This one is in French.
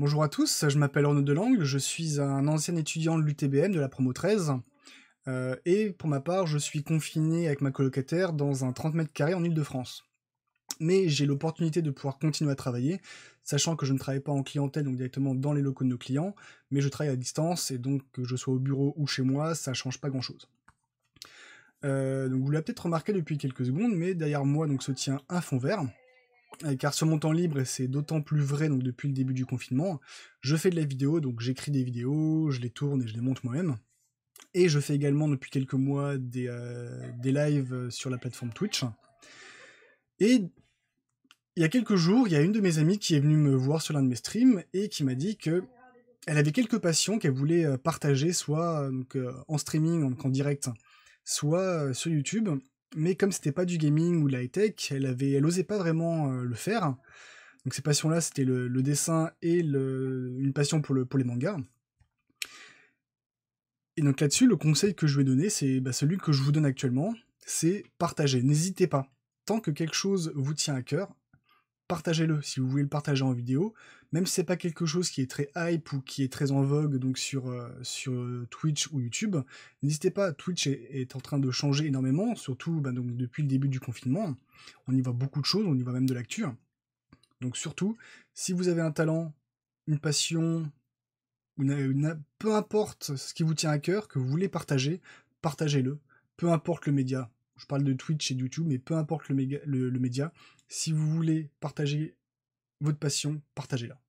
Bonjour à tous, je m'appelle Arnaud Delangle, je suis un ancien étudiant de l'UTBM de la promo 13. euh, et pour ma part, je suis confiné avec ma colocataire dans un 30 mètres carrés en Ile-de-France. Mais j'ai l'opportunité de pouvoir continuer à travailler, sachant que je ne travaille pas en clientèle, donc directement dans les locaux de nos clients, mais je travaille à distance, et donc que je sois au bureau ou chez moi, ça change pas grand-chose. Euh, donc vous l'avez peut-être remarqué depuis quelques secondes, mais derrière moi donc se tient un fond vert. Euh, car sur mon temps libre, et c'est d'autant plus vrai donc depuis le début du confinement, je fais de la vidéo, donc j'écris des vidéos, je les tourne et je les monte moi-même. Et je fais également depuis quelques mois des, euh, lives sur la plateforme Twitch. Et il y a quelques jours, il y a une de mes amies qui est venue me voir sur l'un de mes streams et qui m'a dit que elle avait quelques passions qu'elle voulait euh, partager, soit euh, euh, en streaming, en direct, soit euh, sur YouTube. Mais comme c'était pas du gaming ou de la high-tech, elle avait, elle osait pas vraiment euh, le faire. Donc ces passions-là, c'était le, dessin et une passion pour, le, pour les mangas. Et donc là-dessus, le conseil que je vais donner, c'est bah, celui que je vous donne actuellement, c'est partager. N'hésitez pas. Tant que quelque chose vous tient à cœur, partagez-le. Si vous voulez le partager en vidéo, même si c'est pas quelque chose qui est très hype ou qui est très en vogue donc sur, euh, euh, Twitch ou YouTube, n'hésitez pas. Twitch est, en train de changer énormément, surtout bah, depuis le début du confinement. On y voit beaucoup de choses, on y voit même de l'actu. Donc surtout, si vous avez un talent, une passion, peu importe ce qui vous tient à cœur, que vous voulez partager, partagez-le. Peu importe le média. Je parle de Twitch et de YouTube, mais peu importe le, le média. Si vous voulez partager votre passion, partagez-la.